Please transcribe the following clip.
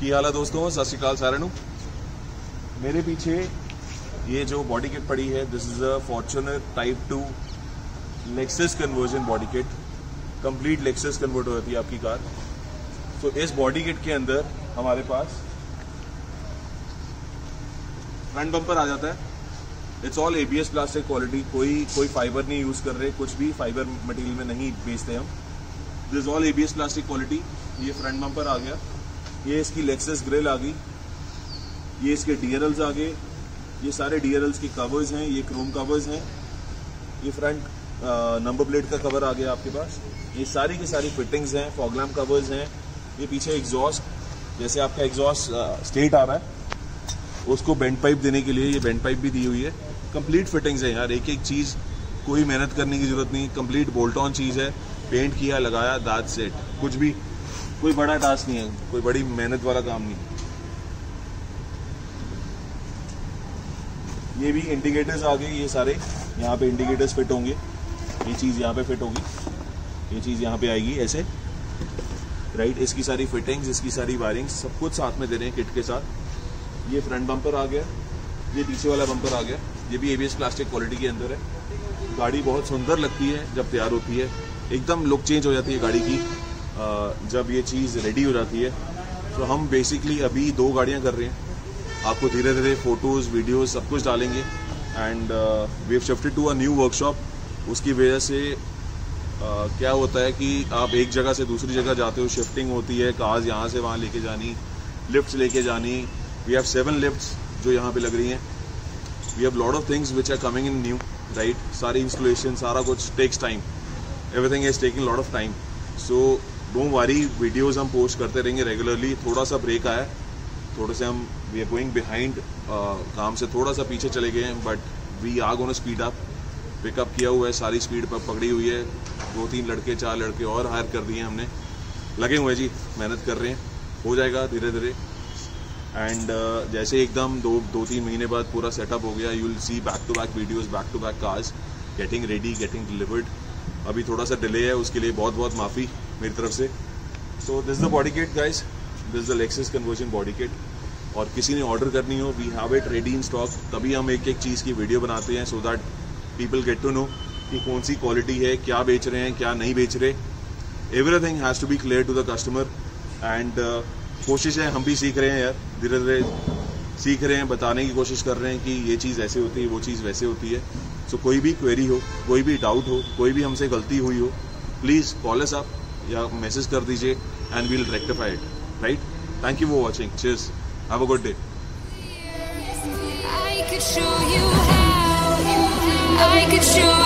की हाल है दोस्तों? सत श्रीकाल सारे मेरे पीछे ये जो बॉडी किट पड़ी है this is a Fortuner type to Lexus conversion body kit complete Lexus convert हो जाती है आपकी कार। तो इस बॉडी किट के अंदर हमारे पास फ्रंट बम्पर आ जाता है। It's all ABS plastic quality कोई कोई फाइबर नहीं यूज़ कर रहे, कुछ भी फाइबर मटेरियल में नहीं बेचते हम। This all ABS plastic quality ये फ्रंट बम्पर आ गया। ये इसकी लेक्सस ग्रिल आ गई, ये इसके डीआरएल्स आ गए, ये सारे डीआरएल्स के कवर्स हैं, ये क्रोम कवर्स हैं, ये फ्रंट नंबर प्लेट का कवर आ गया आपके पास, ये सारी की सारी फिटिंग्स हैं फॉगलैम कवर्स हैं, ये पीछे एग्जॉस्ट जैसे आपका एग्जॉस्ट स्टेट आ रहा है, उसको बेंड पाइप देने के लिए ये बेंड पाइप भी दी हुई है। कंप्लीट फिटिंग्स है यार एक एक चीज़, कोई मेहनत करने की ज़रूरत नहीं कंप्लीट बोल्ट ऑन चीज़ है पेंट किया, लगाया दाद सेट कुछ भी कोई बड़ा टास्क नहीं है। कोई बड़ी मेहनत वाला काम नहीं ये भी इंडिकेटर्स आ गए ये सारे। यहाँ पे इंडिकेटर्स फिट होंगे। ये चीज़ यहाँ पे फिट होगी। ये चीज़ यहाँ पे आएगी ऐसे। राइट इसकी सारी फिटिंग्स इसकी सारी वायरिंग्स सब कुछ साथ में दे रहे हैं किट के साथ। ये फ्रंट बम्पर आ गया। ये पीछे वाला बम्पर आ गया। ये भी एबीएस प्लास्टिक क्वालिटी के अंदर है। गाड़ी बहुत सुंदर लगती है जब तैयार होती है। एकदम लुक चेंज हो जाती है गाड़ी की। जब ये चीज़ रेडी हो जाती है तो हम बेसिकली अभी दो गाड़ियाँ कर रहे हैं। आपको धीरे धीरे फ़ोटोज़ वीडियोस सब कुछ डालेंगे। And we shifted to a new workshop उसकी वजह से uh, क्या होता है कि आप एक जगह से दूसरी जगह जाते हो शिफ्टिंग होती है कार्स यहाँ से वहाँ लेके जानी लिफ्ट लेके जानी। वी हैव सेवन लिफ्ट जो यहाँ पे लग रही हैं। We have lot of things which are coming in new right सारी इंस्टॉलेशन सारा कुछ takes time everything is taking lot of time so don't worry videos हम पोस्ट करते रहेंगे रेगुलरली थोड़ा सा ब्रेक आया. थोड़े से हम वी आर गोइंग बिहाइंड काम से थोड़ा सा पीछे चले गए हैं but we are gonna speed up pickup किया हुआ है सारी स्पीड पर पकड़ी हुई है. दो तीन लड़के चार लड़के और हायर कर दिए हमने. लगे हुए जी मेहनत कर रहे हैं. हो जाएगा धीरे धीरे. एंड uh, जैसे एकदम दो दो तीन महीने बाद पूरा सेटअप हो गया. You will see back to back videos back to back cars getting ready getting delivered अभी थोड़ा सा डिले है उसके लिए बहुत बहुत माफ़ी. मेरी तरफ़ से। So this the body kit guys this the Lexus conversion body kit और किसी ने ऑर्डर करनी हो we have it ready in stock तभी हम एक एक चीज़ की वीडियो बनाते हैं so that people get to know कि कौन सी क्वालिटी है क्या बेच रहे हैं क्या नहीं बेच रहे। Everything has to be clear to the customer and कोशिश है हम भी सीख रहे हैं यार। धीरे धीरे सीख रहे हैं बताने की कोशिश कर रहे हैं कि ये चीज़ ऐसे होती है वो चीज़ वैसे होती है। सो so, कोई भी क्वेरी हो कोई भी डाउट हो कोई भी हमसे गलती हुई हो प्लीज़ कॉल अस अप या मैसेज कर दीजिए and we'll rectify it right thank you for watching cheese have a good day I could show you